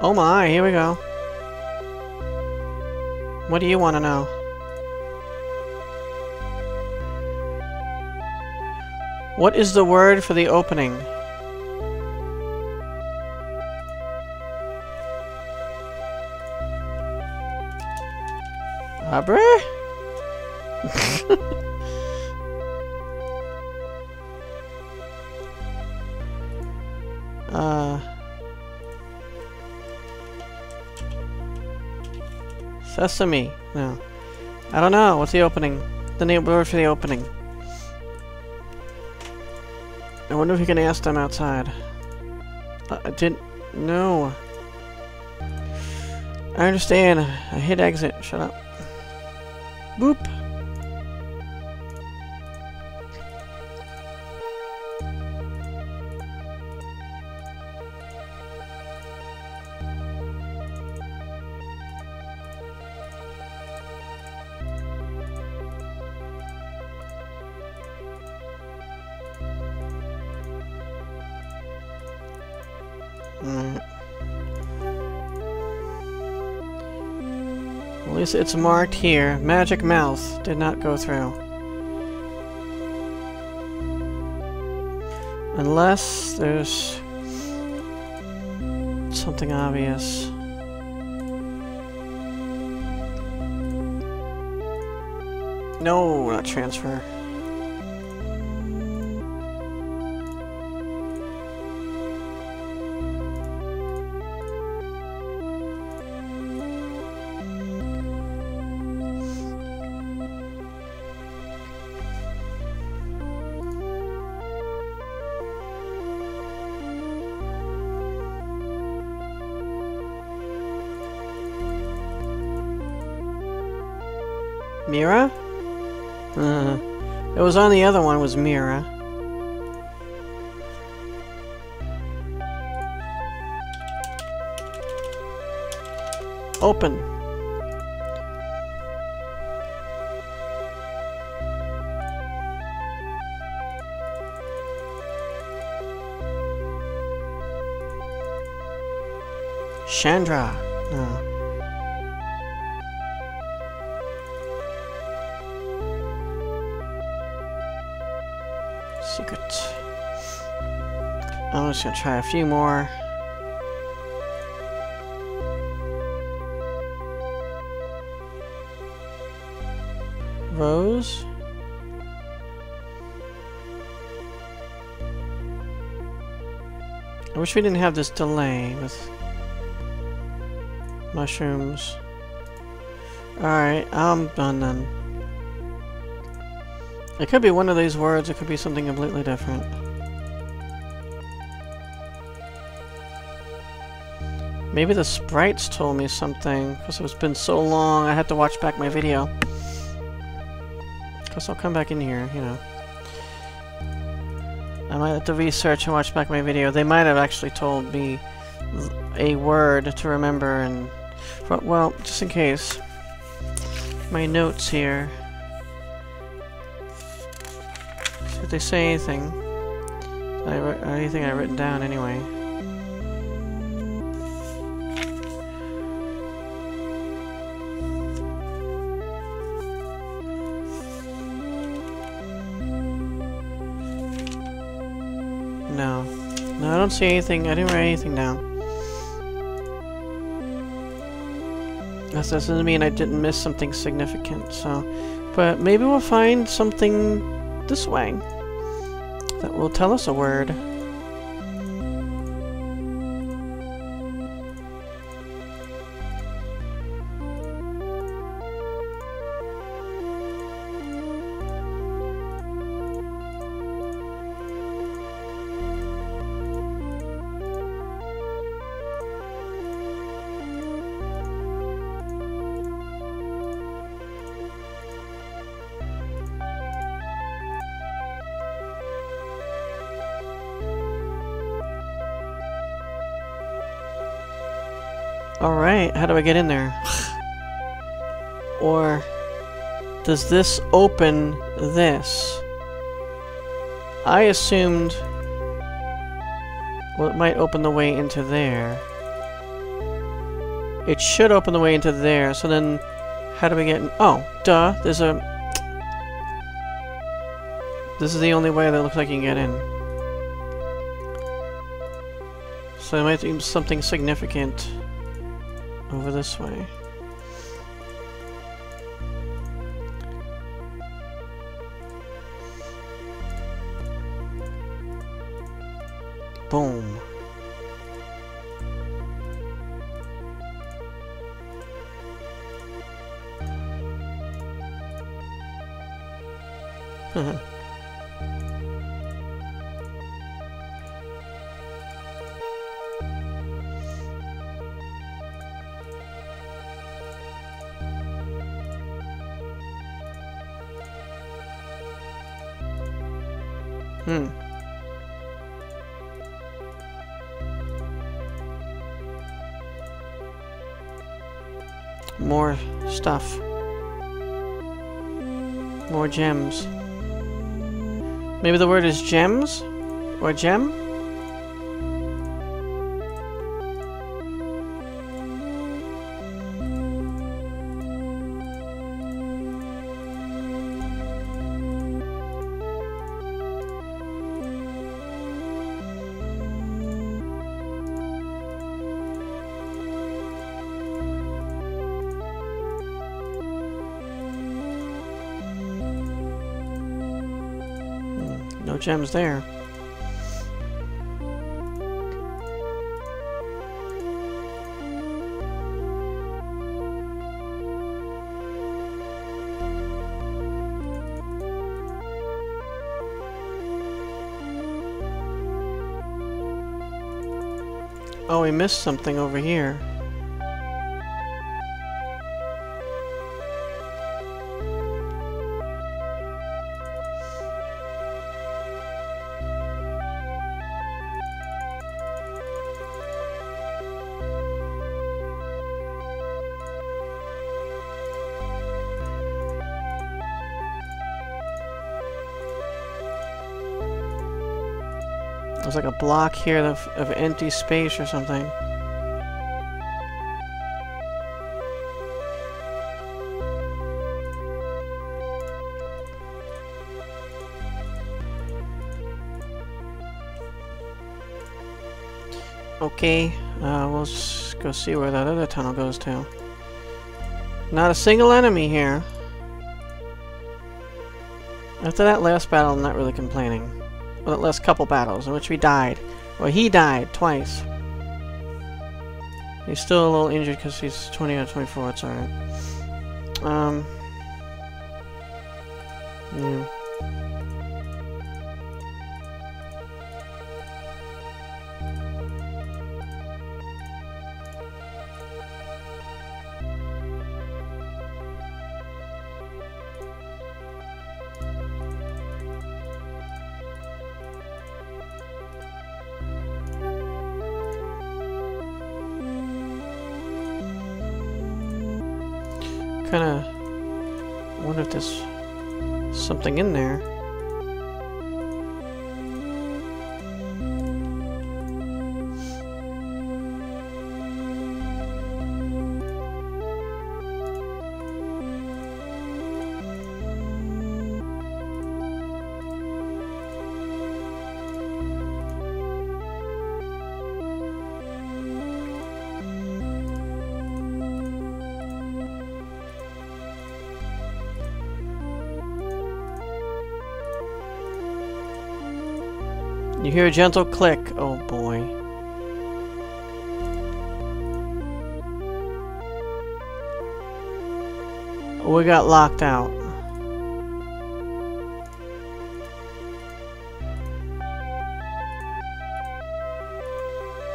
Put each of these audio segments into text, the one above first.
Oh my, here we go. What do you want to know? What is the word for the opening? Abra? Sesame. No. I don't know. What's the opening? The name word for the opening. I wonder if you can ask them outside. Uh, I didn't... No. I understand. I hit exit. Shut up. Boop. At least it's marked here. Magic Mouth did not go through. Unless there's something obvious. No, not transfer. Mira? Uh, it was on the other one was Mira. Open. Chandra. I'm just gonna try a few more. Rose. I wish we didn't have this delay with mushrooms. Alright, I'm done then. It could be one of these words, it could be something completely different. Maybe the sprites told me something, because it's been so long I had to watch back my video. Because I'll come back in here, you know. I might have to research and watch back my video. They might have actually told me a word to remember and... Well, just in case. My notes here. Did they say anything? I anything I've written down anyway? Don't see anything. I didn't write anything down. That doesn't mean I didn't miss something significant, so... But maybe we'll find something this way that will tell us a word. Alright, how do I get in there? or does this open this? I assumed well it might open the way into there. it should open the way into there. So then, how do we get in? Oh, duh. There's a... This is the only way that looks like you can get in. So there might be something significant over this way. Boom. stuff. More gems. Maybe the word is gems? Or gem? Gems there. Oh, we missed something over here. Like a block here of, of empty space or something. Okay, uh, we'll go see where that other tunnel goes to. Not a single enemy here. After that last battle, I'm not really complaining. Well, the last couple battles in which we died. Well, he died twice. He's still a little injured because he's 20 out of 24. It's alright. Um. Yeah. You hear a gentle click. Oh boy. We got locked out.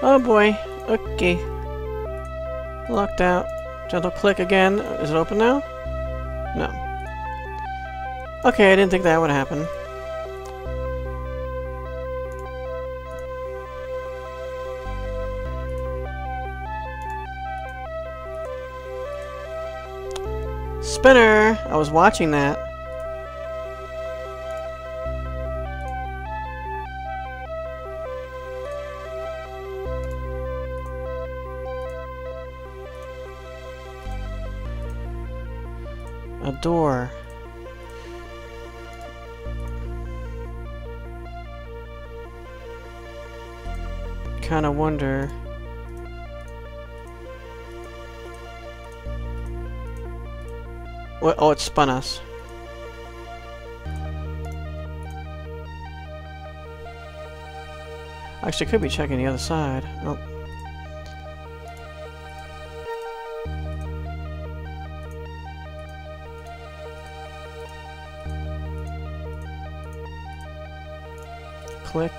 Oh boy. Okay. Locked out. Gentle click again. Is it open now? No. Okay, I didn't think that would happen. Spinner! I was watching that. A door. Kinda wonder... Oh, it spun us. Actually, could be checking the other side. Oh. Click.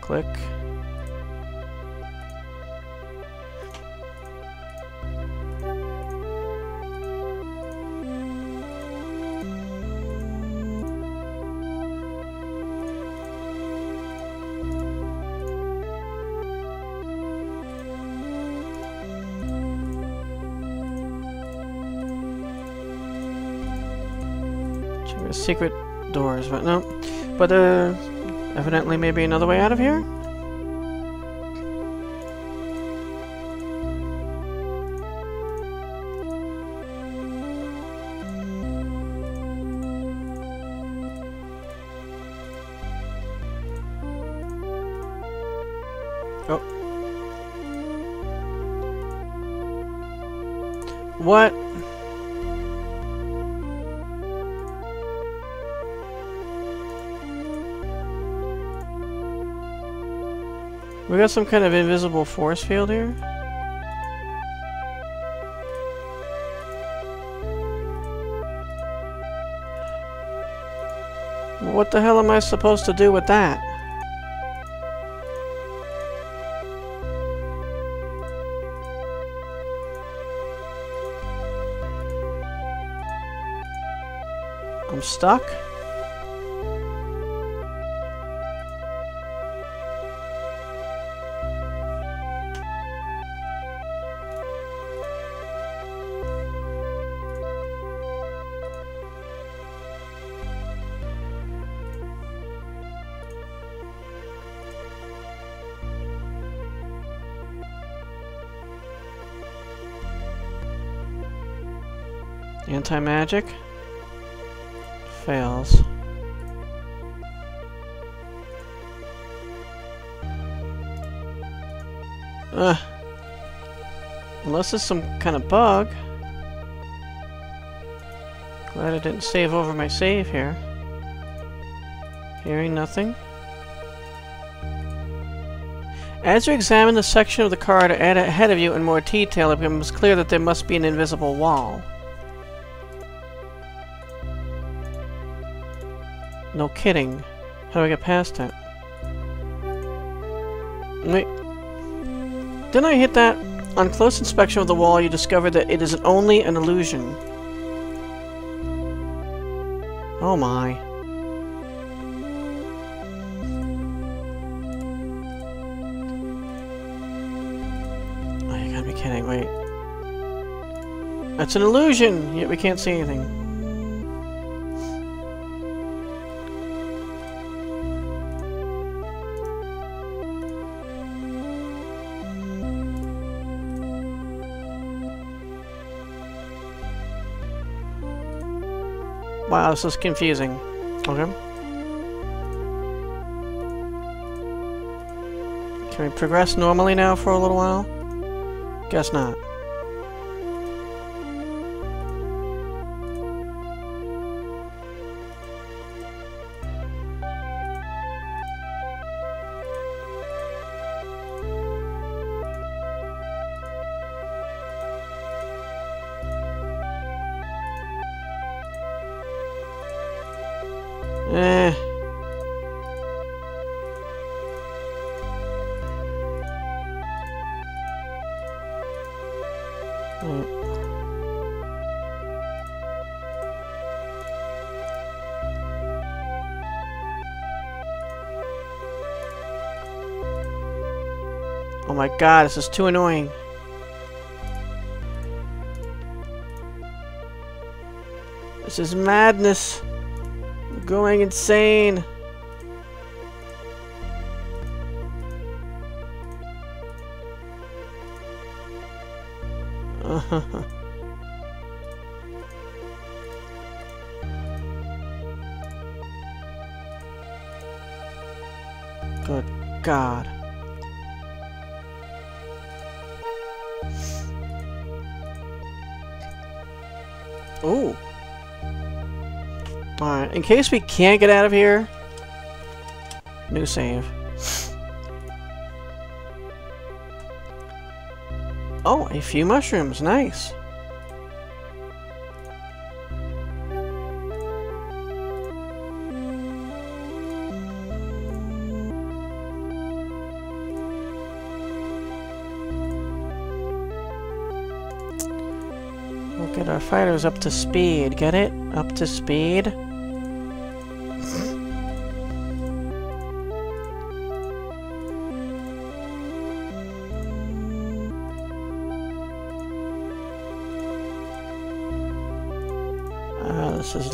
Click. Secret doors, but no. But, uh, evidently maybe another way out of here? Got some kind of invisible force field here? What the hell am I supposed to do with that? I'm stuck? Anti-magic? Fails. Ugh. Unless it's some kind of bug. Glad I didn't save over my save here. Hearing nothing. As you examine the section of the card ahead of you in more detail, it becomes clear that there must be an invisible wall. No kidding. How do I get past that? Wait. Didn't I hit that? On close inspection of the wall, you discover that it is only an illusion. Oh my. Oh, you gotta be kidding. Wait. That's an illusion! Yet we can't see anything. Oh, wow, this is confusing. Okay. Can we progress normally now for a little while? Guess not. My god, this is too annoying. This is madness. I'm going insane. Alright, in case we can't get out of here, new save. Oh, a few mushrooms, nice. We'll get our fighters up to speed. Get it? Up to speed?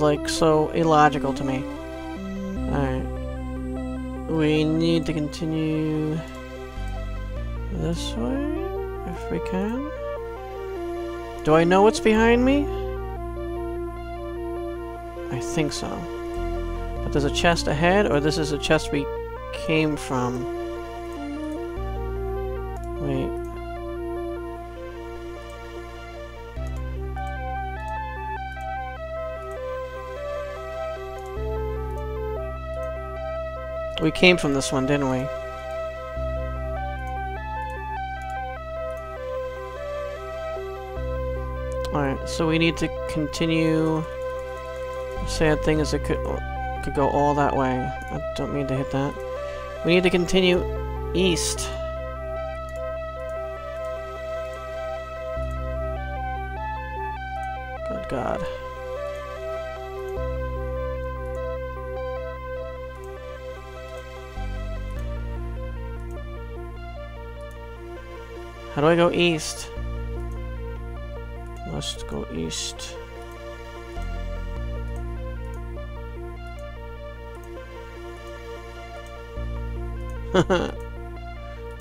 Like so illogical to me. Alright. We need to continue this way, if we can. Do I know what's behind me? I think so. But there's a chest ahead, or this is a chest we came from. Wait. We came from this one, didn't we? Alright, so we need to continue... The sad thing is it could, could go all that way. I don't mean to hit that. We need to continue east. Do I go east? Let's go east.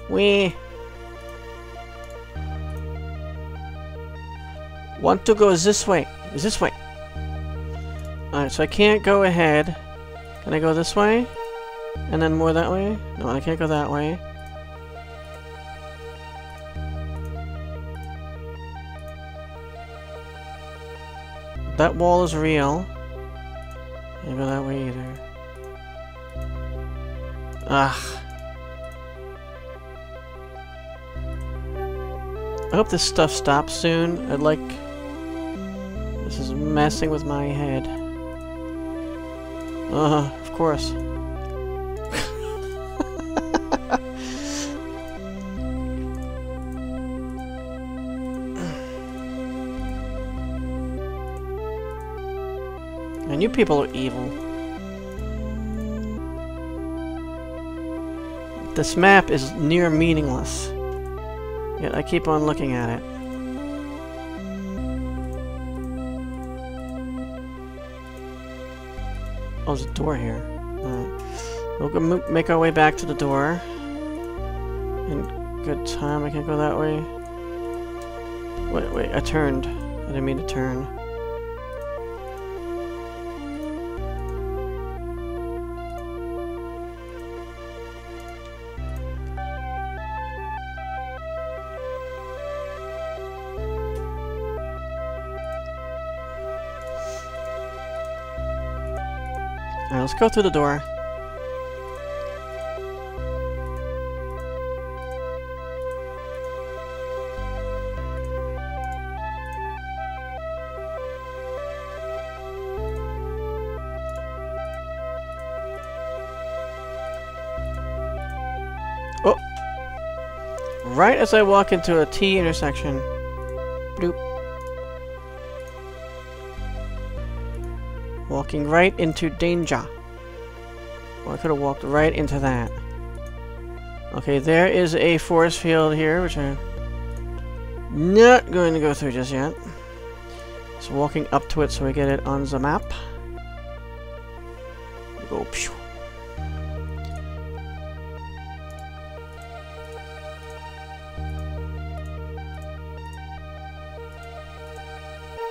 we want to go this way. Is this way? Alright, so I can't go ahead. Can I go this way? And then more that way? No, I can't go that way. That wall is real. Can't go that way either. Ugh. I hope this stuff stops soon. I'd like... This is messing with my head. Uh, of course. You people are evil. This map is near meaningless. Yet I keep on looking at it. Oh, there's a door here. Alright. We'll go make our way back to the door. In good time, I can't go that way. Wait, wait, I turned. I didn't mean to turn. Let's go through the door. Oh! Right as I walk into a T intersection. Bloop. Walking right into danger. Well, I could have walked right into that. Okay, there is a force field here, which I'm not going to go through just yet. Just walking up to it so we get it on the map. Go. Phew.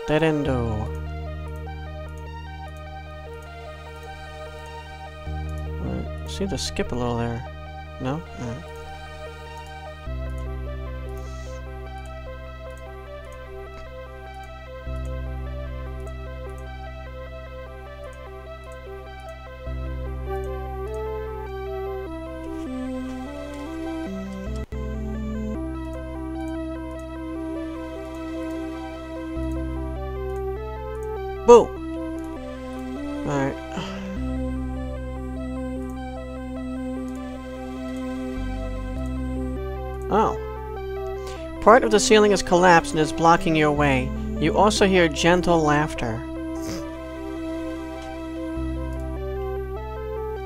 Dead endo. Uh, seem to skip a little there. No? Alright. Part of the ceiling has collapsed and is blocking your way. You also hear gentle laughter.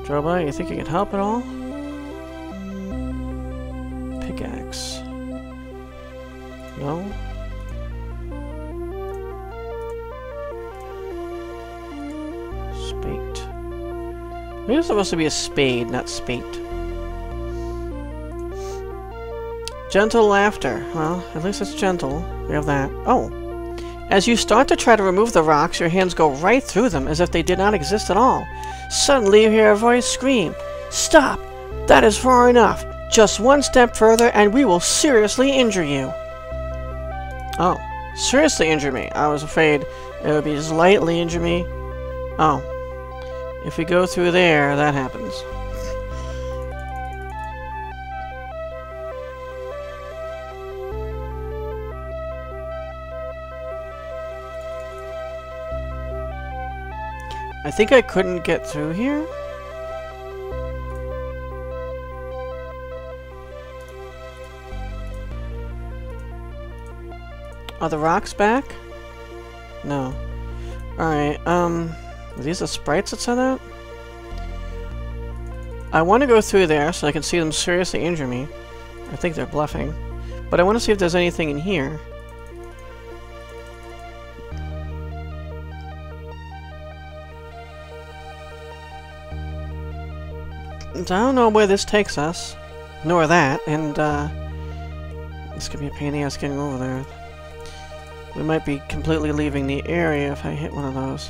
Droba, you think you can help at all? Pickaxe. No? Spate. Maybe it's supposed to be a spade, not spate. Gentle laughter. Well, at least it's gentle. We have that. Oh. As you start to try to remove the rocks, your hands go right through them as if they did not exist at all. Suddenly you hear a voice scream, Stop! That is far enough! Just one step further and we will seriously injure you! Oh. Seriously injure me? I was afraid it would be slightly injure me. Oh. If we go through there, that happens. Think I couldn't get through here. Are the rocks back? No. Alright, um... Are these the sprites that said that? I want to go through there so I can see them seriously injure me. I think they're bluffing. But I want to see if there's anything in here. I don't know where this takes us. Nor that, and, uh... This could be a pain in the ass getting over there. We might be completely leaving the area if I hit one of those.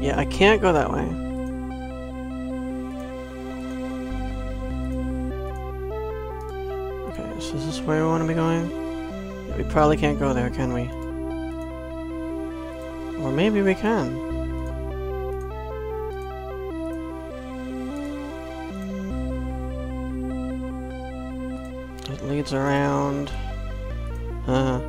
Yeah, I can't go that way. Okay, so is this where we want to be going? We probably can't go there, can we? Or maybe we can. It leads around. Uh.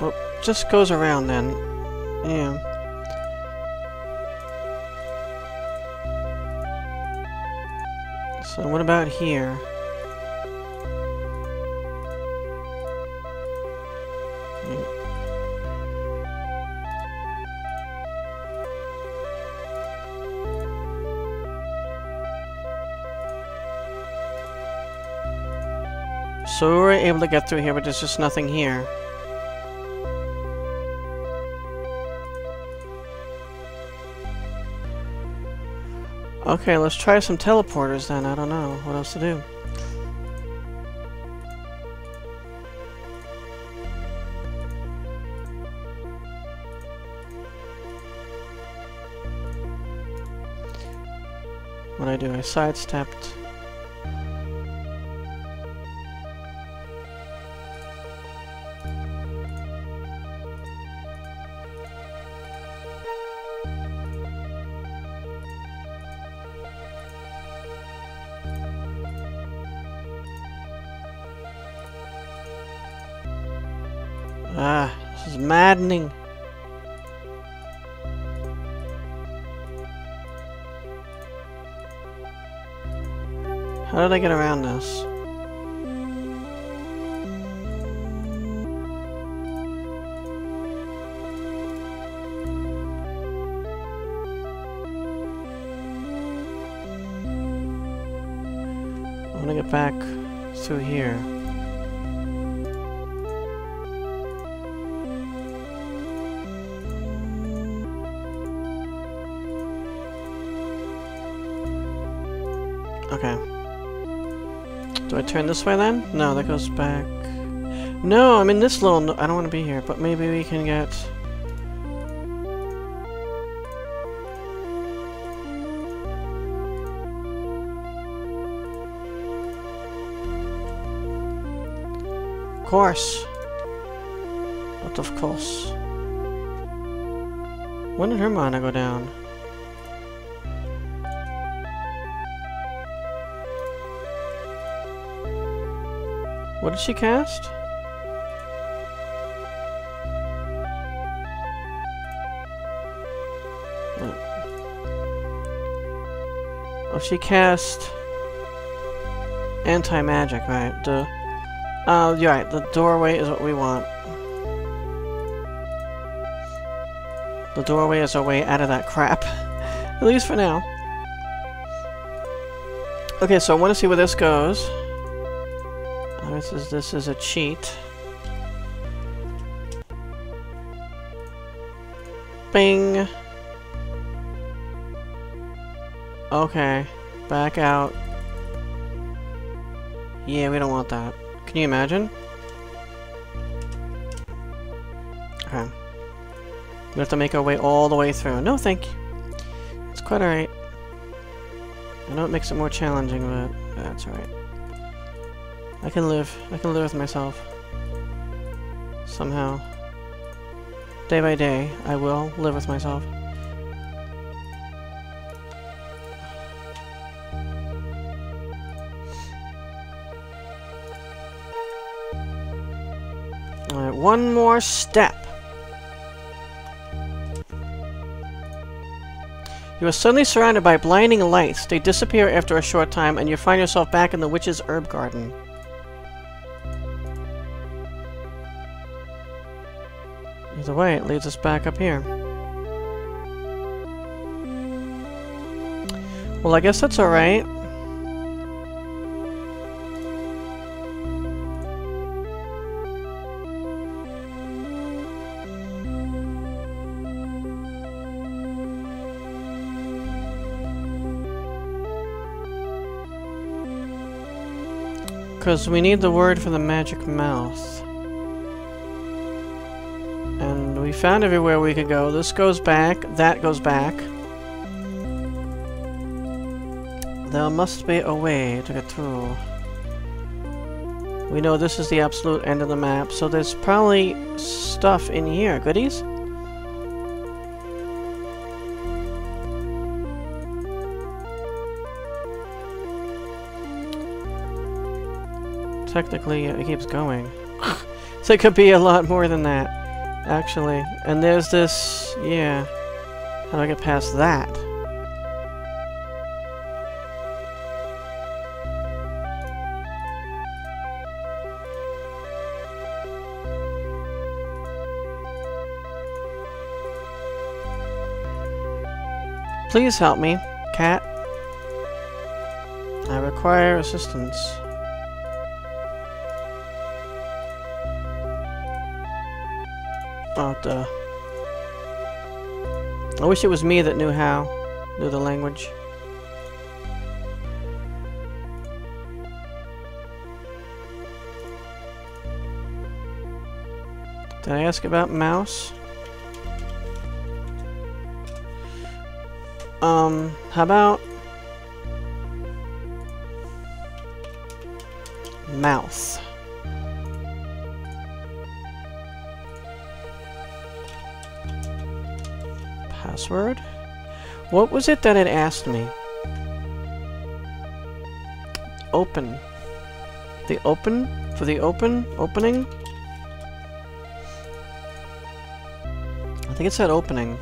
Well, just goes around then. Yeah. So what about here? So we were able to get through here, but there's just nothing here. Okay, let's try some teleporters then. I don't know what else to do. What I do? I sidestepped. Did I get around this? I want to get back through here. Okay. Do I turn this way then? No, that goes back. No, I'm in this little... No I don't want to be here, but maybe we can get... Of course. But of course. When did her mana go down? What did she cast? Oh, she cast anti-magic, right? Duh. Uh, you're right. The doorway is what we want. The doorway is our way out of that crap. At least for now. Okay, so I want to see where this goes. This is this is a cheat. Bing. Okay, back out. Yeah, we don't want that. Can you imagine? Okay. We have to make our way all the way through. No, thank you. It's quite alright. I know it makes it more challenging, but that's alright. I can live. I can live with myself. Somehow. Day by day, I will live with myself. Alright, one more step. You are suddenly surrounded by blinding lights. They disappear after a short time, and you find yourself back in the witch's herb garden. Either way, it leads us back up here. Well, I guess that's alright. Because we need the word for the magic mouth. We found everywhere we could go. This goes back, that goes back. There must be a way to get through. We know this is the absolute end of the map, so there's probably stuff in here. Goodies? Technically, it keeps going. so it could be a lot more than that, actually. And there's this... yeah. How do I get past that? Please help me, cat. I require assistance. Oh, duh. I wish it was me that knew how, knew the language. Did I ask about mouse? Um, how about... Mouth. password? What was it that it asked me? Open. The open? For the open? Opening? I think it said opening.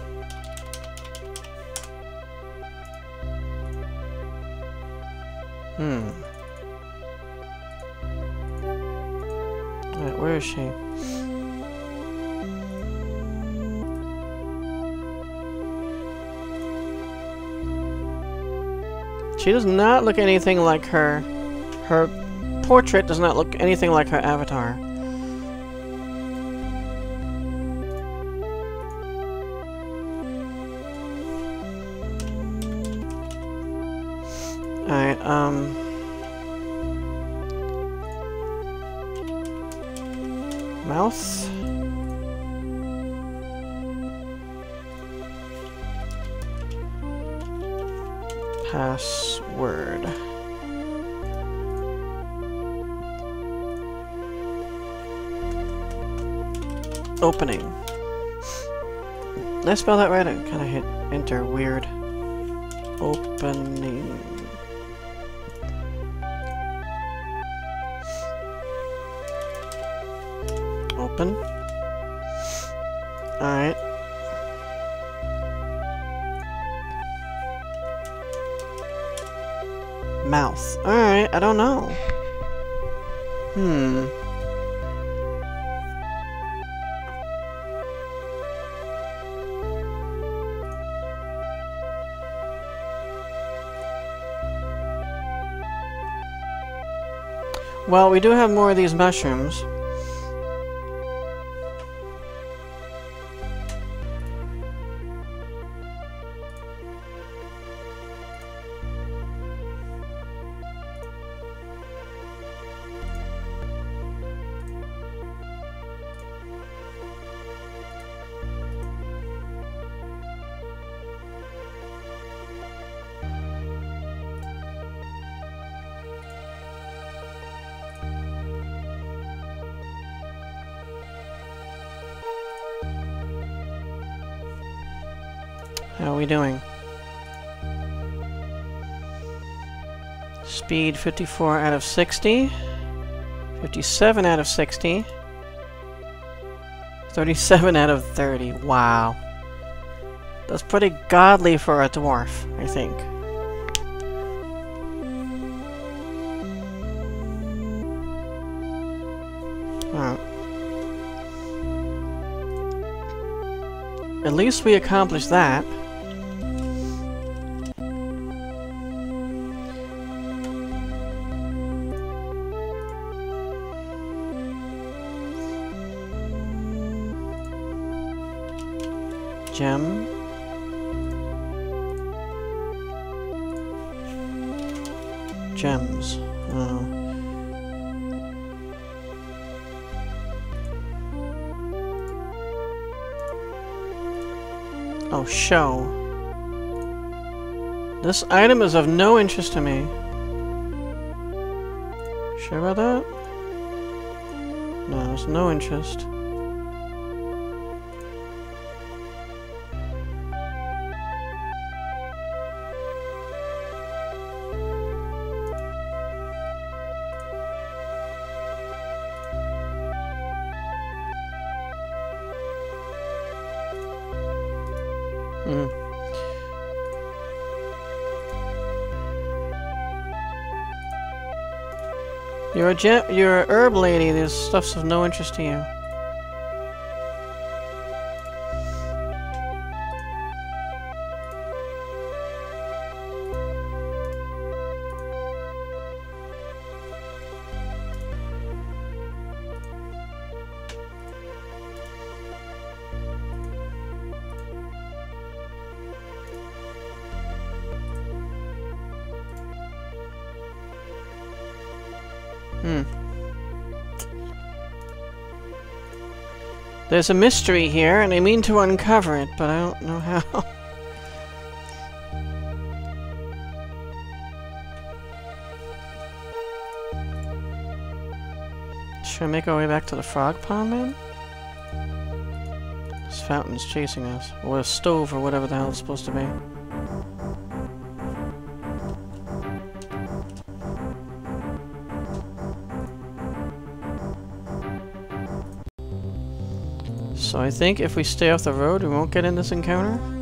She does not look anything like her. Her portrait does not look anything like her avatar. Password. Opening. Did I spell that right? I kind of hit enter. Weird. Opening. Open. Well, we do have more of these mushrooms. How are we doing? Speed 54 out of 60. 57 out of 60. 37 out of 30. Wow. That's pretty godly for a dwarf, I think. At least we accomplished that. Gem. Gems. Oh. Oh, show. This item is of no interest to me. Sure about that? No, it's no interest. A gem you're a herb lady, this stuff's of no interest to you. Hmm. There's a mystery here, and I mean to uncover it, but I don't know how. Should I make our way back to the frog pond, then? This fountain's chasing us. Or a stove, or whatever the hell it's supposed to be. I think if we stay off the road, we won't get in this encounter.